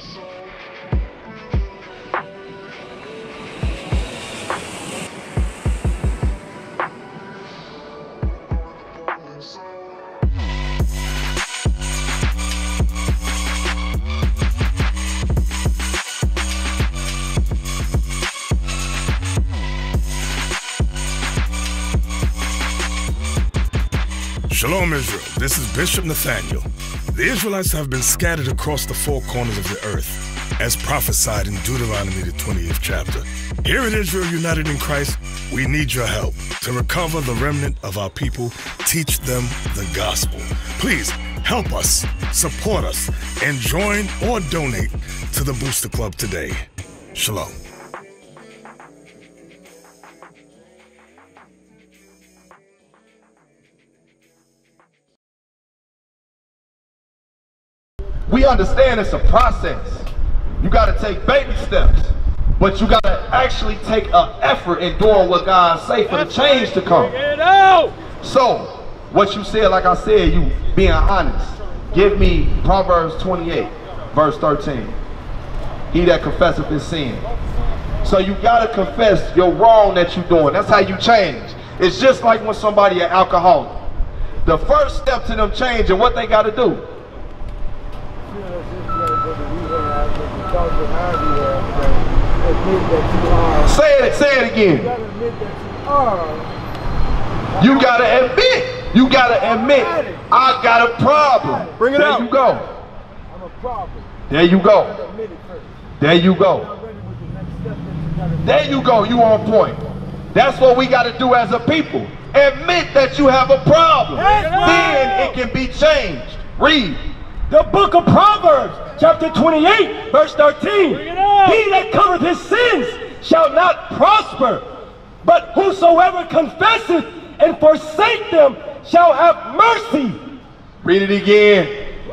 So Shalom, Israel. This is Bishop Nathanyel. The Israelites have been scattered across the four corners of the earth, as prophesied in Deuteronomy, the 28th chapter. Here in Israel United in Christ, we need your help to recover the remnant of our people, teach them the gospel. Please help us, support us, and join or donate to the Booster Club today. Shalom. We understand it's a process. You got to take baby steps, but you got to actually take an effort in doing what God say for the change to come. So, what you said, like I said, you being honest. Give me Proverbs 28, verse 13. He that confesseth his sin. So you gotta confess your wrong that you're doing. That's how you change. It's just like when somebody an alcoholic. The first step to them changing, what they gotta do? Say it, say it again. You gotta admit. You gotta admit. I got a problem. Bring it there out. you go. I'm a problem. There you go. Admit it first. There you go. Already with the next step that you There you go. You on point. That's what we got to do as a people. Admit that you have a problem. Then it can be changed. Read. The book of Proverbs, chapter 28, verse 13. Bring it out. He that covereth his sins shall not prosper, but whosoever confesseth and forsake them shall have mercy. Read it again.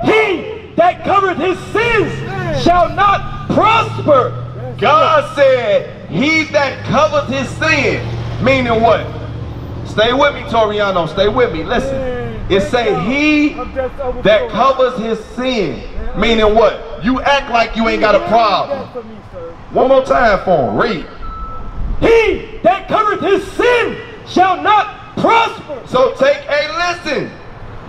He that covereth his sins shall not prosper. God said, He that covereth his sin. Meaning what? Stay with me, Toriano. Stay with me. Listen. It say, He that covers his sin. Meaning what? You act like you ain't got a problem. for me, sir. One more time for him. Read. He that covereth his sin shall not prosper. So take a listen.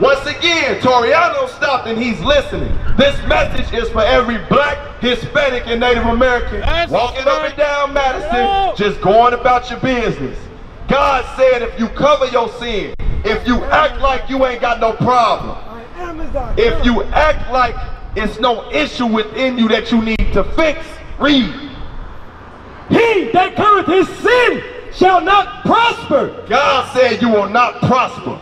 Once again, Toriano stopped and he's listening. This message is for every black, Hispanic, and Native American walking up and down Madison, just going about your business. God said if you cover your sin, if you act like you ain't got no problem, I am as I if you act like it's no issue within you that you need to fix, read. He that covereth his sin shall not prosper. God said you will not prosper.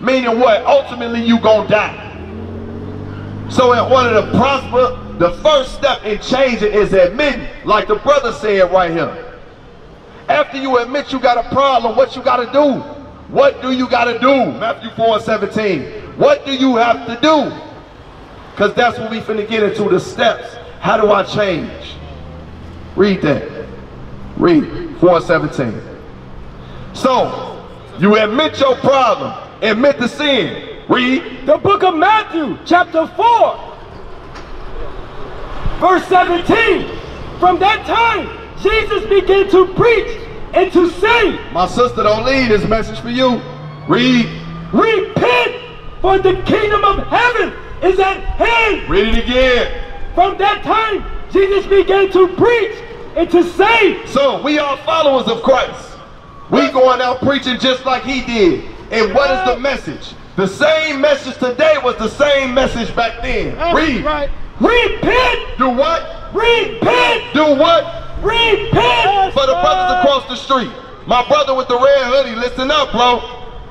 Meaning what? Ultimately you gonna die. So in order to prosper, the first step in changing is admitting, like the brother said right here. After you admit you got a problem, what you gotta do? What do you gotta do? Matthew 4 and 17. What do you have to do? Because that's what we finna get into the steps. How do I change? Read that. Read 4 and 17. So, you admit your problem, admit the sin. Read. The book of Matthew, chapter 4, verse 17. From that time, Jesus began to preach and to say, My sister don't leave this message for you. Read. Repent, for the kingdom of heaven is at hand. Read it again. From that time, Jesus began to preach and to say, So, we are followers of Christ. We going out preaching just like he did. And what is the message? The same message today was the same message back then. Read. Right. Repent, Do what? repent, Do what? Repent. For the brothers across the street. My brother with the red hoodie, listen up, bro.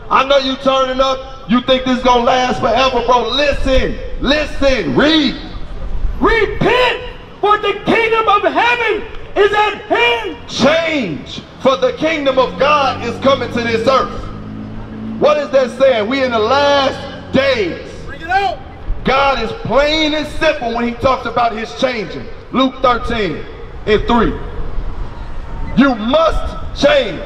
I know you turning up. You think this is gonna last forever, bro. Listen. Listen. Read. Repent, for the kingdom of heaven is at hand. Change. For the kingdom of God is coming to this earth. What is that saying? We in the last days. Bring it out. God is plain and simple when he talks about his changing. Luke 13 and 3. You must change.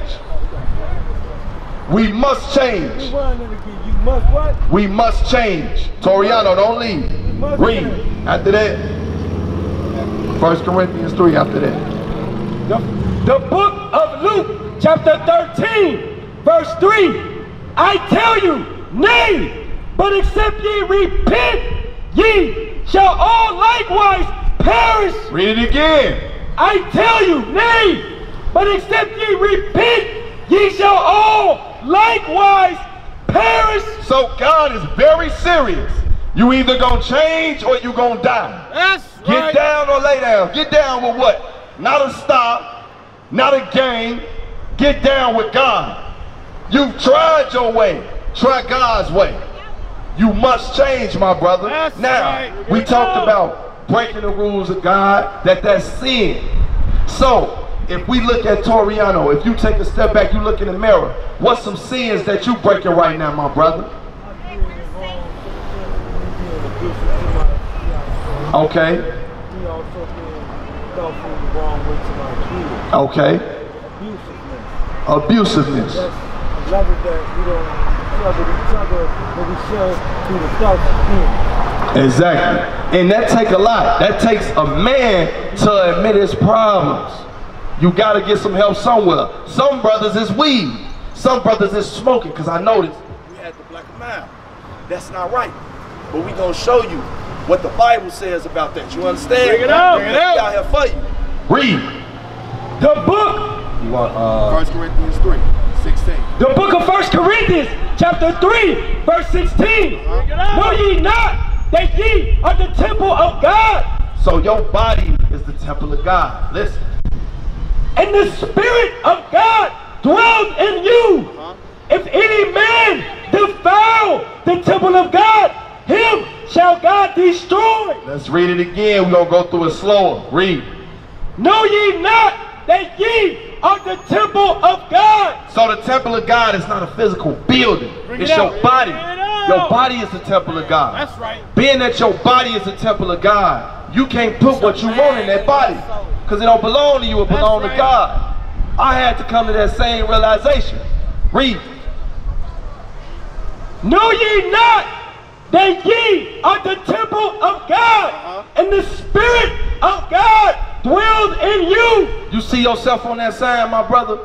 We must change. You must what? We must change. Toriano, don't leave. Read. After that, 1 Corinthians 3 after that. The, the book of Luke, chapter 13, verse 3. I tell you, nay, but except ye repent, ye shall all likewise perish. Read it again. I tell you, nay, but except ye repent, ye shall all likewise perish. So God is very serious. You either gonna change or you gonna die. That's Get down or lay down. Get down with what? Not a stop, not a game. Get down with God. You've tried your way. Try God's way. You must change, my brother. That's now, right. we talked about breaking the rules of God, that that's sin. So, if we look at Toriano, if you take a step back, you look in the mirror, what's some sins that you breaking right now, my brother? Okay, okay. Abusiveness. Abusiveness. That we don't each other, but we show through the. Exactly. And that take a lot. That takes a man to admit his problems. You gotta get some help somewhere. Some brothers is weed. Some brothers is smoking, cause I noticed. we had the black mile. That's not right. But we gonna show you what the Bible says about that. You understand? Bring it out. Bring it out. out here for you. Read. The book, You want uh First Corinthians 3, 16. the book of First Corinthians, chapter 3, verse 16. Know ye not that ye are the temple of God, so your body is the temple of God. Listen. and the Spirit of God dwells in you. Uh-huh. If any man defile the temple of God, him shall God destroy. Let's read it again. We're gonna go through it slower. Read. Know ye not that ye are the temple of God? So the temple of God is not a physical building. it's it your out. body. Bring it out. Your body is the temple of God. That's right. Being that your body is the temple of God, you can't put what you want in that body. Because it don't belong to you, it belongs to. God. I had to come to that same realization. Read. Know ye not that ye are the temple of God, uh-huh. and the Spirit of God dwells in you? You see yourself on that sign, my brother?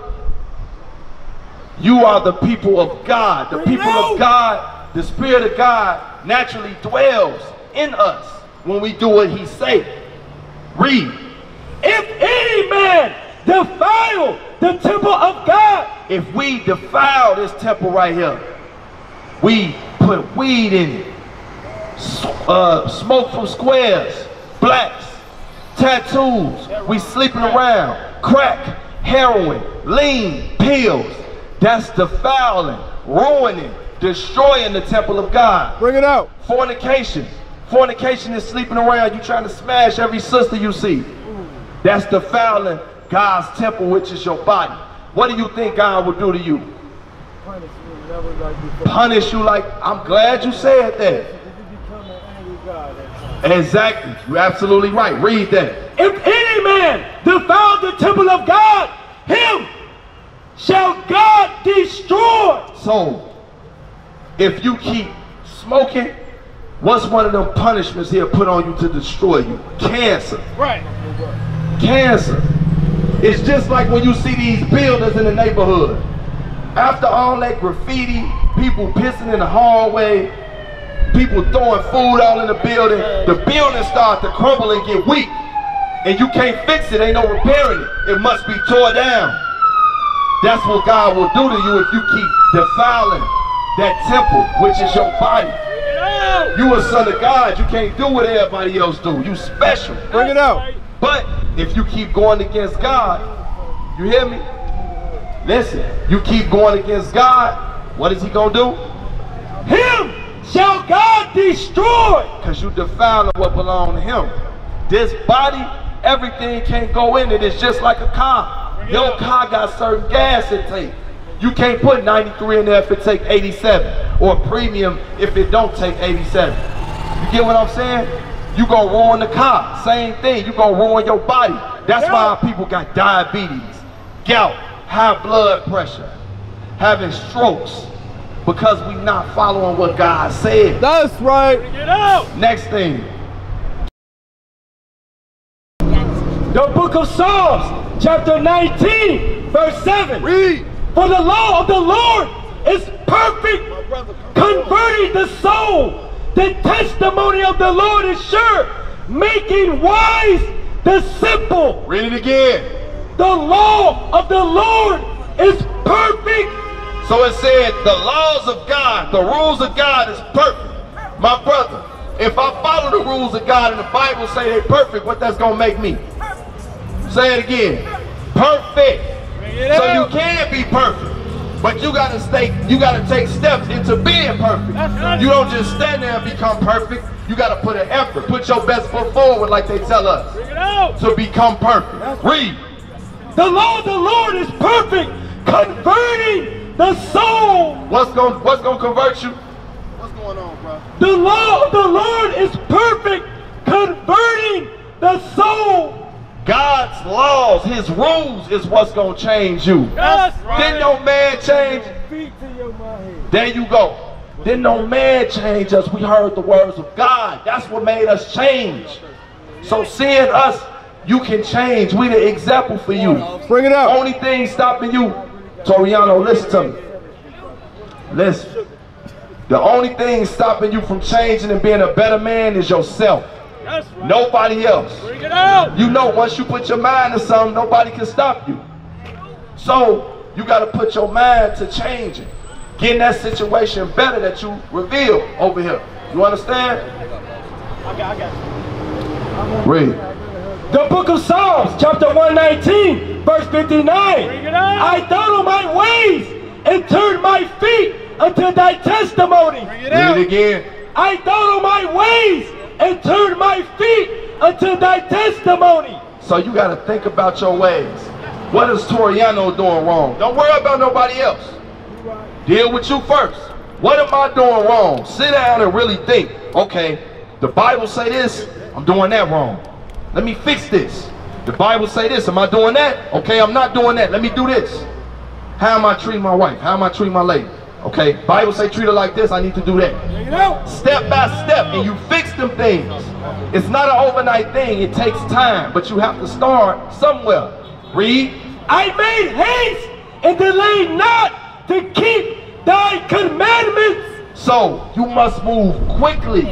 You are the people of God. The people of God, the Spirit of God naturally dwells in us when we do what He say. Read. If any man defile the temple of God, If we defile this temple right here, we put weed in it, uh, smoke from squares, blacks, tattoos, we sleeping around, crack, heroin, lean, pills. That's defiling, ruining, destroying the temple of God. Bring it out. Fornication. Fornication is sleeping around. You trying to smash every sister you see. That's defiling God's temple, which is your body. What do you think God will do to you? Punish never like. Punish you like, I'm glad you said that. If you become an angry God. Exactly. You're absolutely right. Read that. if any man defile the temple of God, him shall God destroy. So, if you keep smoking, what's one of them punishments he'll put on you to destroy you? Cancer. Right. cancer. It's just like when you see these buildings in the neighborhood. After all that graffiti, people pissing in the hallway, people throwing food all in the building, the building start to crumble and get weak. And you can't fix it, ain't no repairing it. It must be tore down. That's what God will do to you if you keep defiling that temple, which is your body. You a son of God, you can't do what everybody else do. You special. Bring it out. But if you keep going against God, you hear me? Listen, you keep going against God, what is he gonna do? Him shall God destroy. Because you defiling what belong to him. This body, everything can't go in it. It's just like a car. Your car got certain gas it take. You can't put 93 in there if it take 87. Or premium if it don't take 87. You get what I'm saying? You gonna ruin the car. Same thing. You gonna ruin your body. That's why people got diabetes, gout, high blood pressure, having strokes because we not following what God said. That's right. Get out. Next thing, The book of Psalms, chapter 19, verse 7. read. For the law of the Lord is perfect, converting the soul. The testimony of the Lord is sure, making wise the simple. Read it again. The law of the Lord is perfect. So it said, the laws of God, the rules of God is perfect. My brother, if I follow the rules of God and the Bible say they're perfect, what that's gonna make me? Say it again. Perfect. So you can be perfect. But you gotta stay, you gotta take steps into being perfect. You don't just stand there and become perfect. You gotta put an effort. Put your best foot forward like they tell us to become perfect. Read. The law of the Lord is perfect, converting the soul. What's gonna what's gonna convert you? What's going on, bro? The law of the Lord is perfect, converting the soul. God's laws, his rules is what's gonna change you. That's Didn't no man change? Feet to your mind. There you go. Didn't no man change us. We heard the words of God. That's what made us change. So seeing us, you can change. We the example for you. Bring it out. Only thing stopping you, Toriano, listen to me. Listen. The only thing stopping you from changing and being a better man is yourself. Right. Nobody else. Bring it out. You know, once you put your mind to something, nobody can stop you. So you got to put your mind to changing, getting that situation better that you reveal over here. You understand? I got, I got Read. The book of Psalms, chapter 119, verse 59. Bring it out. I thought on my ways and turned my feet unto thy testimony. Bring it Read it again. I thought on my ways and turned my feet unto thy testimony. So you got to think about your ways. What is Toriano doing wrong? Don't worry about nobody else. Deal with you first. What am I doing wrong? Sit down and really think. Okay, the Bible say this. I'm doing that wrong. Let me fix this. The Bible say this. Am I doing that? Okay, I'm not doing that. Let me do this. How am I treating my wife? How am I treating my lady? Okay, Bible say treat her like this. I need to do that step by step and you fix them things. It's not an overnight thing, it takes time, but you have to start somewhere. Read. I made haste and delayed not to keep thy commandments. So you must move quickly.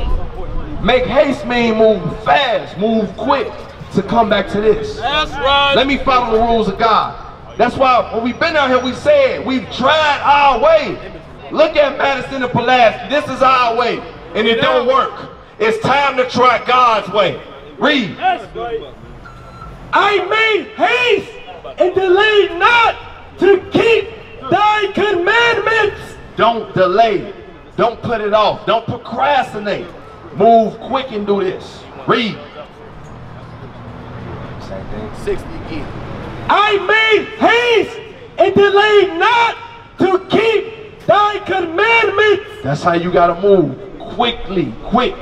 Make haste mean move fast, move quick to come back to this. That's right. Let me follow the rules of God. That's why when we've been out here, we said we've tried our way. Look at Madison and Pulaski. This is our way, and it don't work. It's time to try God's way. Read. I made haste and delayed not to keep thy commandments. Don't delay. Don't put it off. Don't procrastinate. Move quick and do this. Read. Same thing. 60 again. I made haste and delayed not to keep thy commandments. That's how you gotta move. Quickly, quick.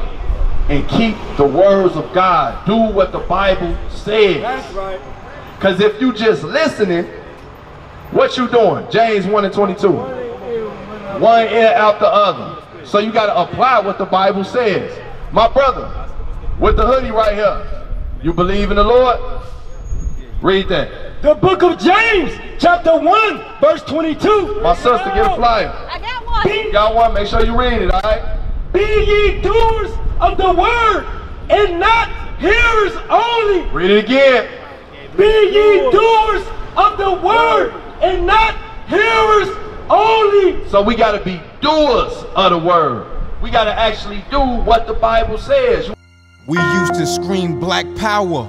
And keep the words of God. Do what the Bible says. That's right. Because if you just listening, what you doing? James 1 and 22. One ear out the other. So you gotta apply what the Bible says. My brother, with the hoodie right here, you believe in the Lord? Read that. The book of James, chapter 1, verse 22. My sister, get a flyer. I got one. Be, Got one? Make sure you read it, all right? be ye doers of the word and not hearers only. Read it again. Be ye doers of the word and not hearers only. So we got to be doers of the word. We got to actually do what the Bible says. We used to scream black power